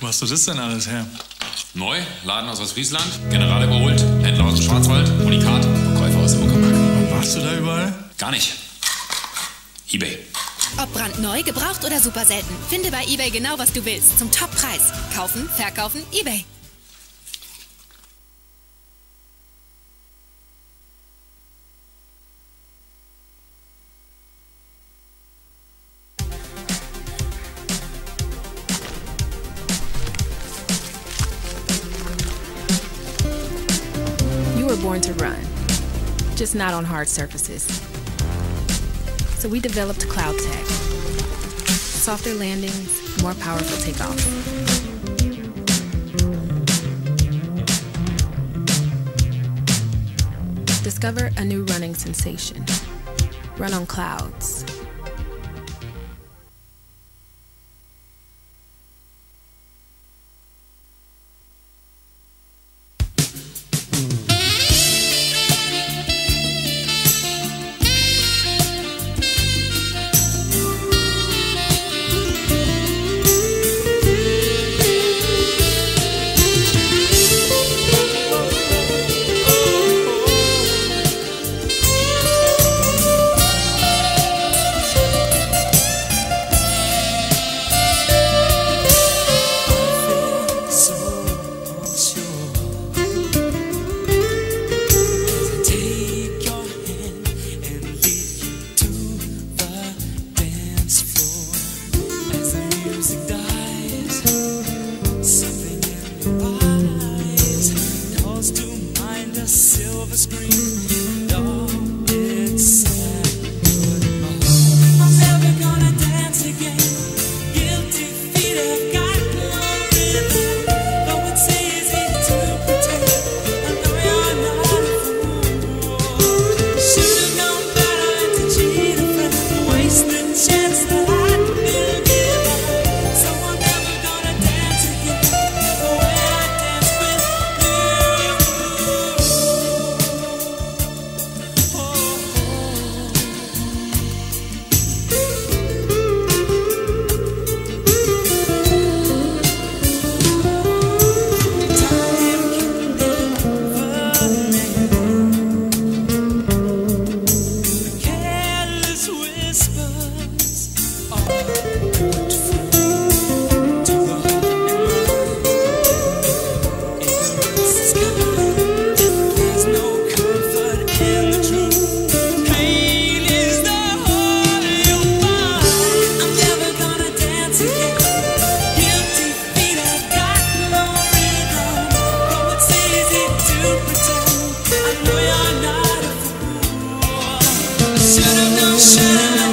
Wo hast du das denn alles her? Neu, Laden aus Ostfriesland, General überholt, Händler aus dem Schwarzwald, Unikat, Verkäufer aus Uckermark. Was machst du da überall? Gar nicht. Ebay. Ob brandneu, gebraucht oder super selten. Finde bei eBay genau, was du willst. Zum Toppreis. Kaufen, verkaufen, eBay. Born to run, just not on hard surfaces. So we developed CloudTec. Softer landings, more powerful takeoff. Discover a new running sensation. Run on clouds. screen. Should've known. Should've known.